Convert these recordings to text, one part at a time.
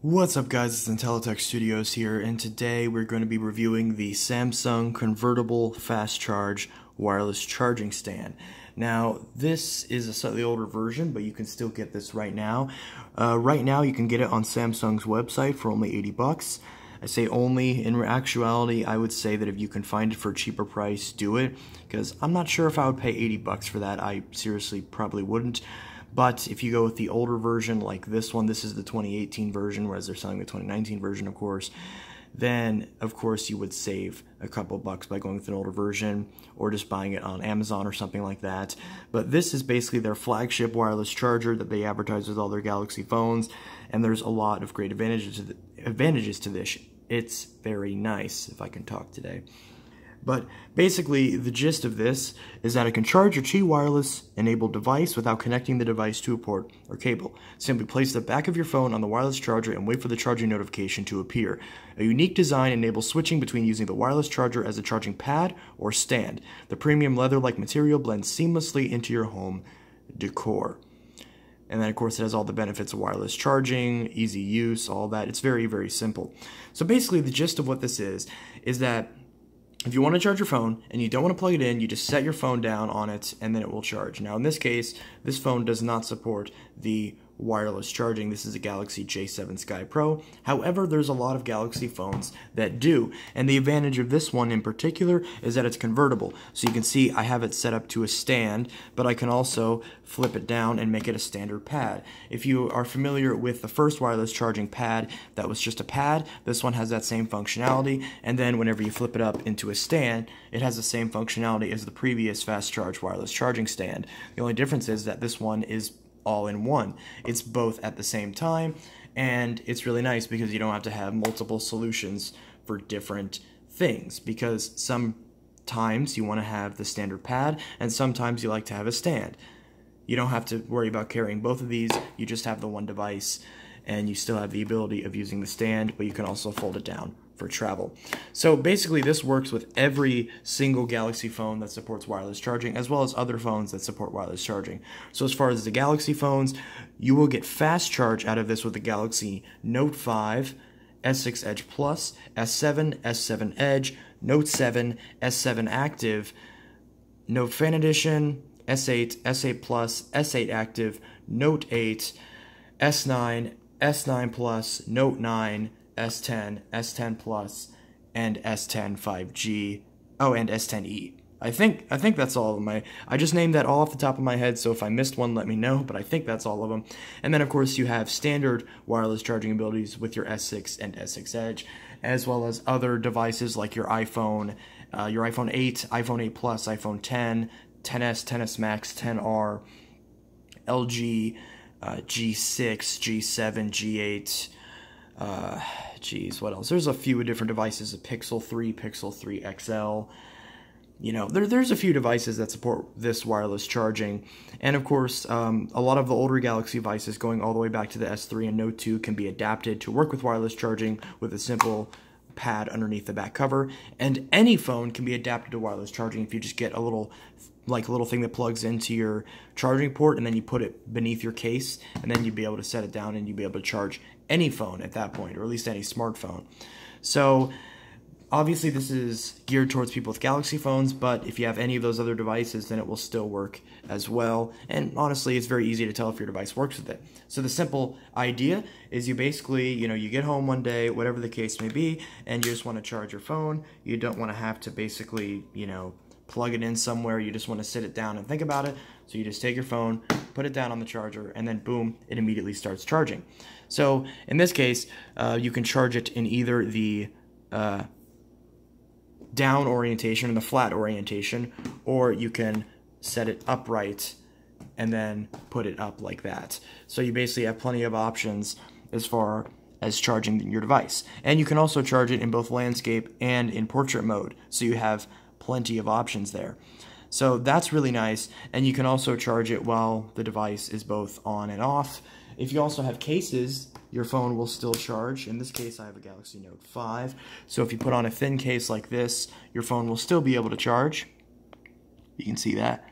What's up guys, it's Intellitech Studios here, and today we're going to be reviewing the Samsung Convertible Fast Charge Wireless Charging Stand. Now, this is a slightly older version, but you can still get this right now. Uh, right now, you can get it on Samsung's website for only 80 bucks. I say only, in actuality, I would say that if you can find it for a cheaper price, do it, because I'm not sure if I would pay 80 bucks for that. I seriously probably wouldn't. But if you go with the older version, like this one, this is the 2018 version, whereas they're selling the 2019 version, of course, then of course you would save a couple bucks by going with an older version or just buying it on Amazon or something like that. But this is basically their flagship wireless charger that they advertise with all their Galaxy phones, and there's a lot of great advantages to, the, advantages to this. It's very nice, if I can talk today. But basically, the gist of this is that it can charge your Qi wireless enabled device without connecting the device to a port or cable. Simply place the back of your phone on the wireless charger and wait for the charging notification to appear. A unique design enables switching between using the wireless charger as a charging pad or stand. The premium leather-like material blends seamlessly into your home decor. And then, of course, it has all the benefits of wireless charging, easy use, all that. It's very, very simple. So basically, the gist of what this is, is that if you want to charge your phone and you don't want to plug it in, you just set your phone down on it and then it will charge. Now in this case, this phone does not support the wireless charging. This is a Galaxy J7 Sky Pro. However, there's a lot of Galaxy phones that do. And the advantage of this one in particular is that it's convertible. So you can see I have it set up to a stand, but I can also flip it down and make it a standard pad. If you are familiar with the first wireless charging pad that was just a pad, this one has that same functionality. And then whenever you flip it up into a stand, it has the same functionality as the previous fast charge wireless charging stand. The only difference is that this one is all in one. It's both at the same time, and it's really nice because you don't have to have multiple solutions for different things because sometimes you want to have the standard pad and sometimes you like to have a stand. You don't have to worry about carrying both of these, you just have the one device and you still have the ability of using the stand, but you can also fold it down for travel. So basically this works with every single Galaxy phone that supports wireless charging as well as other phones that support wireless charging. So as far as the Galaxy phones, you will get fast charge out of this with the Galaxy Note 5, S6 Edge Plus, S7, S7 Edge, Note 7, S7 Active, Note Fan Edition, S8, S8 Plus, S8 Active, Note 8, S9, S9 Plus, Note 9, S10, S10 Plus, and S10 5G. Oh, and S10e. I think I think that's all of them. I, I just named that all off the top of my head, so if I missed one, let me know, but I think that's all of them. And then, of course, you have standard wireless charging abilities with your S6 and S6 Edge, as well as other devices like your iPhone, uh, your iPhone 8, iPhone 8 Plus, iPhone 10, 10s, 10s Max, 10R, LG, uh, G6, G7, G8, uh, geez, what else? There's a few different devices, a Pixel 3, Pixel 3 XL. You know, there, there's a few devices that support this wireless charging. And of course, um, a lot of the older Galaxy devices going all the way back to the S3 and Note 2 can be adapted to work with wireless charging with a simple pad underneath the back cover. And any phone can be adapted to wireless charging if you just get a little like a little thing that plugs into your charging port and then you put it beneath your case and then you'd be able to set it down and you'd be able to charge any phone at that point or at least any smartphone. So obviously this is geared towards people with Galaxy phones, but if you have any of those other devices, then it will still work as well. And honestly, it's very easy to tell if your device works with it. So the simple idea is you basically, you know, you get home one day, whatever the case may be, and you just want to charge your phone. You don't want to have to basically, you know, plug it in somewhere. You just want to sit it down and think about it. So you just take your phone, put it down on the charger, and then boom, it immediately starts charging. So in this case, uh, you can charge it in either the uh, down orientation and the flat orientation, or you can set it upright and then put it up like that. So you basically have plenty of options as far as charging your device. And you can also charge it in both landscape and in portrait mode. So you have plenty of options there. So that's really nice. And you can also charge it while the device is both on and off. If you also have cases, your phone will still charge. In this case, I have a Galaxy Note 5. So if you put on a thin case like this, your phone will still be able to charge. You can see that.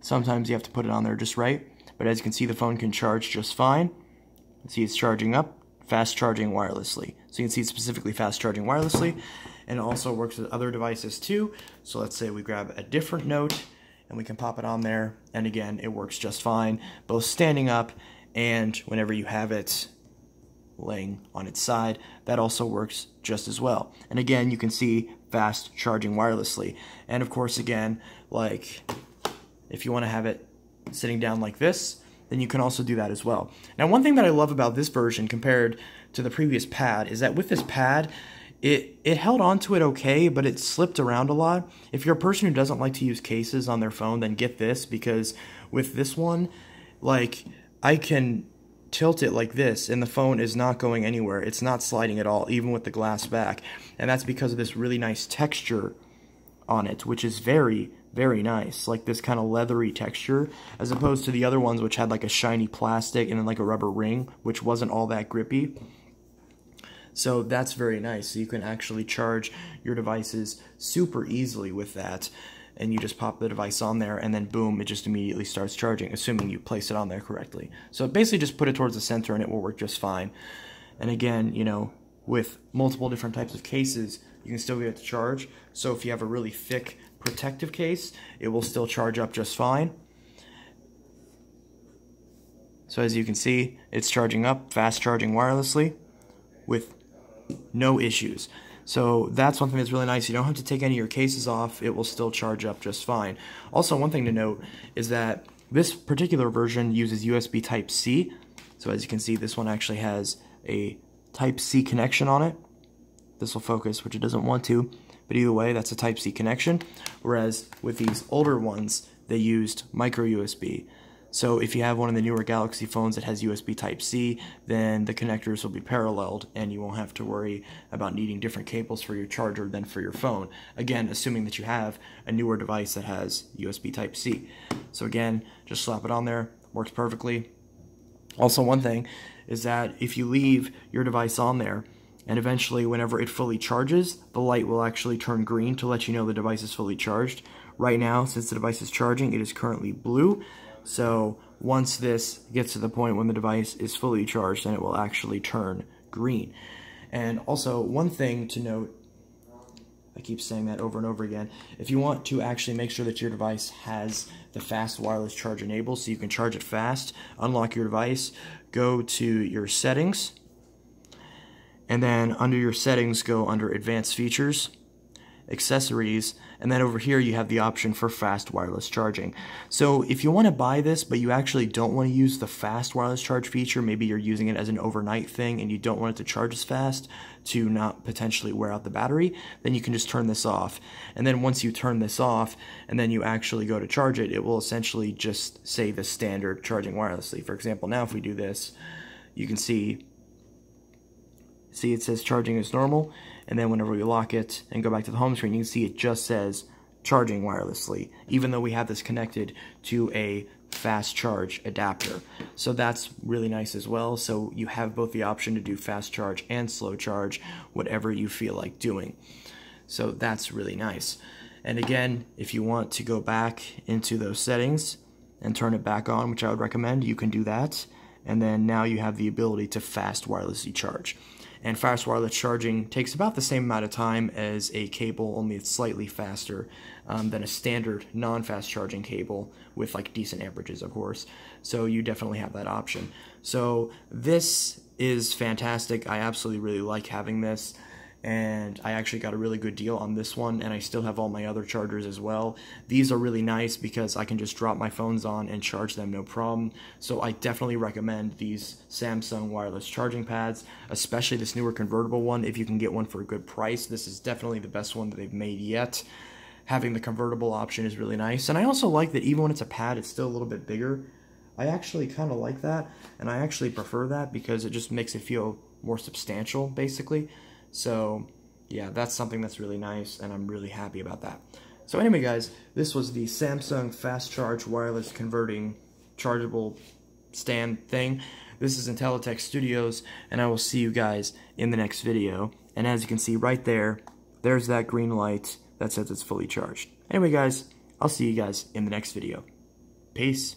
Sometimes you have to put it on there just right. But as you can see, the phone can charge just fine. See it's charging up fast charging wirelessly. So you can see it's specifically fast charging wirelessly, and also works with other devices too. So let's say we grab a different note, and we can pop it on there, and again, it works just fine, both standing up and whenever you have it laying on its side, that also works just as well. And again, you can see fast charging wirelessly. And of course, again, like if you want to have it sitting down like this, then you can also do that as well. Now, one thing that I love about this version compared to the previous pad is that with this pad, it, it held onto it okay, but it slipped around a lot. If you're a person who doesn't like to use cases on their phone, then get this because with this one, like I can tilt it like this and the phone is not going anywhere. It's not sliding at all, even with the glass back. And that's because of this really nice texture on it, which is very, very nice. Like this kind of leathery texture, as opposed to the other ones which had like a shiny plastic and then like a rubber ring, which wasn't all that grippy. So that's very nice. So you can actually charge your devices super easily with that and you just pop the device on there and then boom, it just immediately starts charging, assuming you place it on there correctly. So basically just put it towards the center and it will work just fine. And again, you know, with multiple different types of cases, you can still get it to charge. So if you have a really thick protective case, it will still charge up just fine. So as you can see, it's charging up, fast charging wirelessly with no issues. So that's one thing that's really nice. You don't have to take any of your cases off. It will still charge up just fine. Also, one thing to note is that this particular version uses USB Type-C. So as you can see, this one actually has a Type-C connection on it. This will focus, which it doesn't want to. But either way, that's a Type-C connection. Whereas with these older ones, they used micro USB. So if you have one of the newer Galaxy phones that has USB Type-C, then the connectors will be paralleled and you won't have to worry about needing different cables for your charger than for your phone. Again, assuming that you have a newer device that has USB Type-C. So again, just slap it on there, works perfectly. Also one thing is that if you leave your device on there, and eventually whenever it fully charges, the light will actually turn green to let you know the device is fully charged. Right now, since the device is charging, it is currently blue, so once this gets to the point when the device is fully charged, then it will actually turn green. And also, one thing to note, I keep saying that over and over again, if you want to actually make sure that your device has the fast wireless charge enabled so you can charge it fast, unlock your device, go to your settings, and then under your settings, go under advanced features, accessories, and then over here you have the option for fast wireless charging. So if you want to buy this, but you actually don't want to use the fast wireless charge feature, maybe you're using it as an overnight thing and you don't want it to charge as fast to not potentially wear out the battery, then you can just turn this off. And then once you turn this off and then you actually go to charge it, it will essentially just say the standard charging wirelessly. For example, now if we do this, you can see see it says charging is normal and then whenever we lock it and go back to the home screen you can see it just says charging wirelessly even though we have this connected to a fast charge adapter. So that's really nice as well. So you have both the option to do fast charge and slow charge whatever you feel like doing. So that's really nice. And again if you want to go back into those settings and turn it back on which I would recommend you can do that. And then now you have the ability to fast wirelessly charge and fast wireless charging takes about the same amount of time as a cable, only it's slightly faster um, than a standard non-fast charging cable with like decent amperages, of course. So you definitely have that option. So this is fantastic. I absolutely really like having this and I actually got a really good deal on this one and I still have all my other chargers as well. These are really nice because I can just drop my phones on and charge them no problem. So I definitely recommend these Samsung wireless charging pads, especially this newer convertible one if you can get one for a good price. This is definitely the best one that they've made yet. Having the convertible option is really nice. And I also like that even when it's a pad, it's still a little bit bigger. I actually kind of like that, and I actually prefer that because it just makes it feel more substantial, basically. So yeah, that's something that's really nice, and I'm really happy about that. So anyway, guys, this was the Samsung Fast Charge Wireless Converting Chargeable Stand thing. This is Intellitech Studios, and I will see you guys in the next video. And as you can see right there, there's that green light that says it's fully charged. Anyway, guys, I'll see you guys in the next video. Peace.